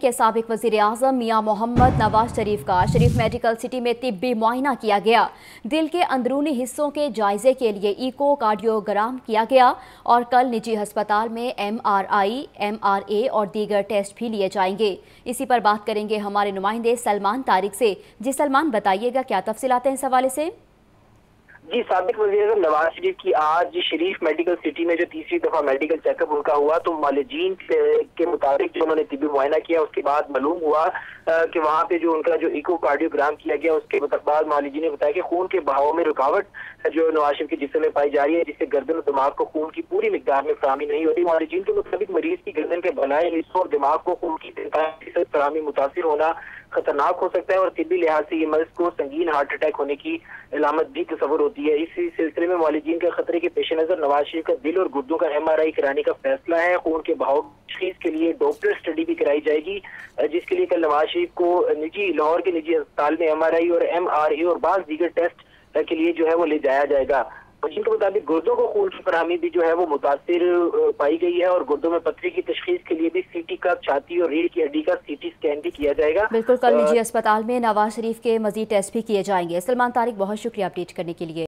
کے سابق وزیر اعظم میاں محمد نواز شریف کا شریف میڈیکل سٹی میں طبی معائنہ کیا گیا۔ دل کے اندرونی حصوں کے جائزے کے لیے ایکو کارڈیوگرام کیا گیا اور کل نجی ہسپتال میں M R I, M R A اور دیگر ٹیسٹ بھی لیے جائیں گے۔ اسی پر بات کریں گے ہمارے نمائندے سلمان تاریخ سے۔ جی سلمان، بتائیے گا کیا تفصیلات ہیں اس حوالے سے؟ جی سابق وزیر اعظم نواز شریف کی آج شریف میڈیکل سٹی میں جو تیسری دفعہ میڈیکل چیک اپ ان کا ہوا، تو مالجین کے مطابق جو انہوں نے طبی معائنہ کیا، اس کے بعد معلوم ہوا کہ وہاں پہ جو ان کا جو ایکو کارڈیوگرام کیا گیا، اس کے بعد مالجین نے بتایا کہ خون کے بہاؤ میں رکاوٹ جو نواز شریف کے جسم میں پائی جا رہی ہے، جس سے گردن و دماغ کو خون کی پوری مقدار میں فراہمی نہیں ہوتی مالجین کے مطابق مریض کی گردن کے بنائے حصوں اور دماغ کو خون کی فراہمی متاثر ہونا خطرناک ہو سکتا ہے اور طبی لحاظ سے یہ مرض کو سنگین ہارٹ اٹیک ہونے کی علامت بھی تصور ہوتی ہے۔ اسی سلسلے میں والدین کے خطرے کے پیش نظر نواز شریف کا دل اور گردوں کا ایم آر آئی کرانے کا فیصلہ ہے۔ خون کے بہاؤ تشخیص کے لیے ڈاکٹر اسٹڈی بھی کرائی جائے گی، جس کے لیے کل نواز شریف کو نجی لاہور کے نجی اسپتال میں ایم آر آئی اور ایم آر اے اور بعض دیگر ٹیسٹ کے لیے جو ہے وہ لے جایا جائے گا۔ جن کے مطابق گردوں کو خون کی فراہمی بھی جو ہے وہ متاثر پائی گئی ہے اور گردوں میں پتھری کی تشخیص کے لیے بھی سی ٹی کا چھاتی اور ریڑھ کی ہڈی کا سی ٹی سکین بھی کیا جائے گا۔ بالکل کل نجی اسپتال میں نواز شریف کے مزید ٹیسٹ بھی کیے جائیں گے۔ سلمان طارق بہت شکریہ اپڈیٹ کرنے کے لیے۔